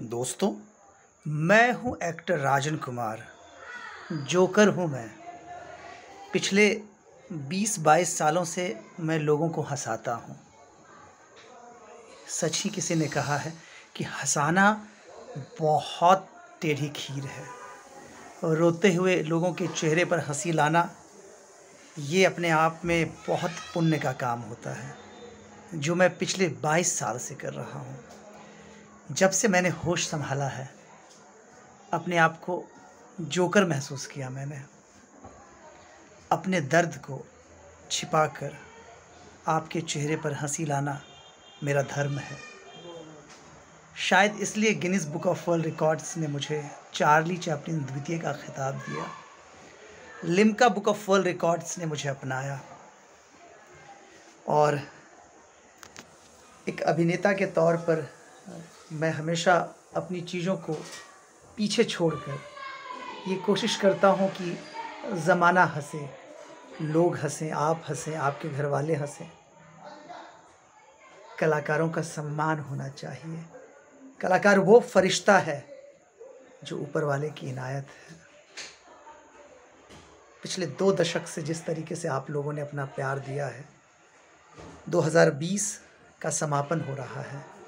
दोस्तों, मैं हूँ एक्टर राजन कुमार। जोकर हूँ मैं। पिछले 20-22 सालों से मैं लोगों को हंसाता हूँ। सच ही किसी ने कहा है कि हंसाना बहुत टेढ़ी खीर है। और रोते हुए लोगों के चेहरे पर हँसी लाना, ये अपने आप में बहुत पुण्य का काम होता है, जो मैं पिछले 22 साल से कर रहा हूँ। जब से मैंने होश संभाला है, अपने आप को जोकर महसूस किया मैंने। अपने दर्द को छिपाकर आपके चेहरे पर हँसी लाना मेरा धर्म है। शायद इसलिए Guinness book of world records ने मुझे चार्ली चैपलिन द्वितीय का खिताब दिया। Limca book of world records ने मुझे अपनाया। और एक अभिनेता के तौर पर मैं हमेशा अपनी चीज़ों को पीछे छोड़कर ये कोशिश करता हूँ कि ज़माना हंसे, लोग हंसें, आप हंसें, आपके घर वाले हंसें। कलाकारों का सम्मान होना चाहिए। कलाकार वो फरिश्ता है जो ऊपर वाले की इनायत है। पिछले दो दशक से जिस तरीके से आप लोगों ने अपना प्यार दिया है 2020 का समापन हो रहा है।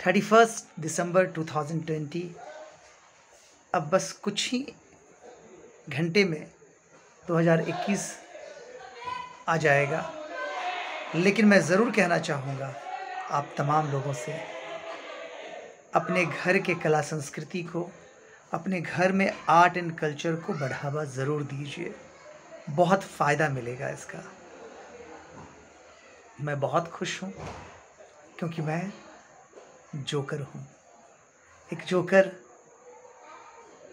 थर्टी फ़र्स्ट दिसंबर 2020 अब बस कुछ ही घंटे में 2021 आ जाएगा। लेकिन मैं ज़रूर कहना चाहूँगा, आप तमाम लोगों से, अपने घर के कला संस्कृति को, अपने घर में आर्ट एंड कल्चर को बढ़ावा ज़रूर दीजिए। बहुत फ़ायदा मिलेगा इसका। मैं बहुत खुश हूँ, क्योंकि मैं जोकर हूँ। एक जोकर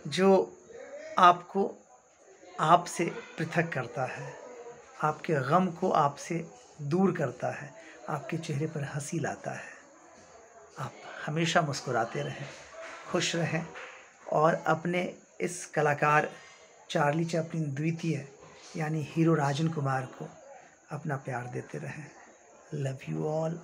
जो आपको आपसे पृथक करता है, आपके गम को आपसे दूर करता है, आपके चेहरे पर हँसी लाता है। आप हमेशा मुस्कुराते रहें, खुश रहें और अपने इस कलाकार चार्ली चैपलिन द्वितीय यानी हीरो राजन कुमार को अपना प्यार देते रहें। Love you all